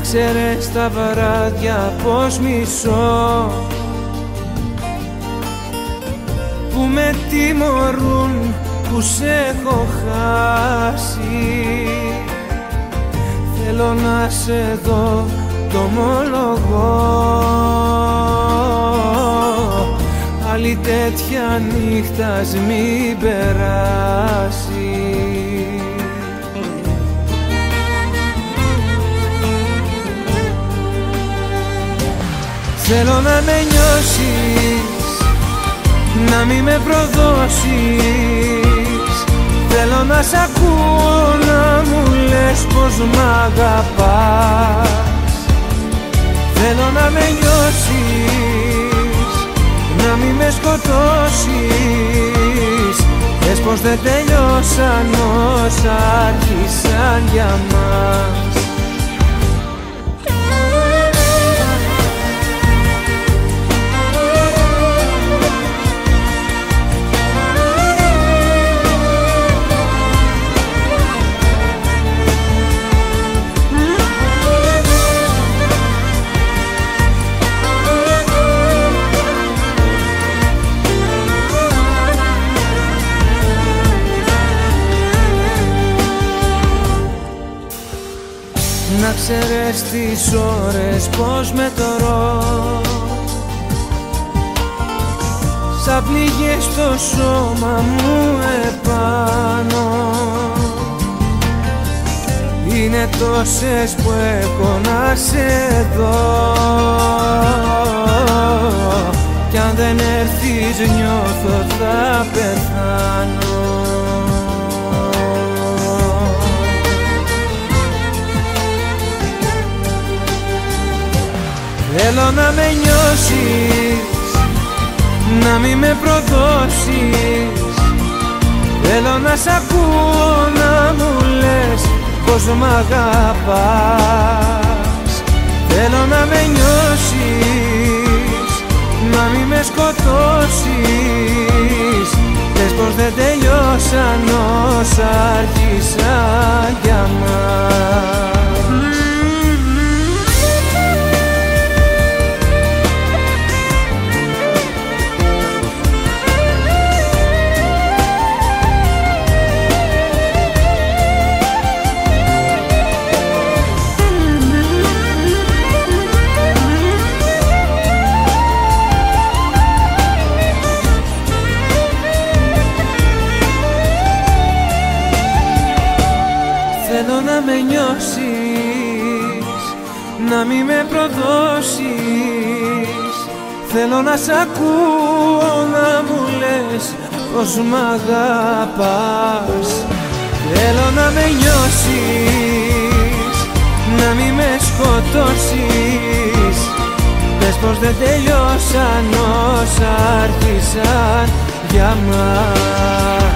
ξέρεις τα βράδια πως μισώ. Που με τιμωρούν που σε έχω χάσει. Θέλω να σε δω το ομολογώ. Άλλη τέτοια νύχτας μην περάσει Θέλω να με νιώσεις Να μη με προδώσεις. Θέλω να σ' ακούω να μου λες πως μ' αγαπάς. Θέλω να με νιώσεις Να μη με σκοτώσεις. Πες πως δεν τελειώσαν όσα άρχισαν για μας Να ξέρεις τις ώρες πως μετρώ Σαν πληγές στο σώμα μου επάνω. Είναι τόσες που έχω να σε δω Θέλω να με νιώσεις Να μη με προδώσεις. Θέλω να σ' ακούω να μου λες πως μ' αγαπάς. Θέλω να με νιώσεις Να μη με σκοτώσεις. Πες πως δεν τελειώσαν όσα άρχισαν για μας με νιώσεις Να μη με προδώσεις. Θέλω να σ' ακούω να μου λες πως μ' αγαπάς. Θέλω να με νιώσεις Να μη με σκοτώσεις. Πες πως δεν τελειώσαν όσα άρχισαν για μας